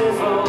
beautiful.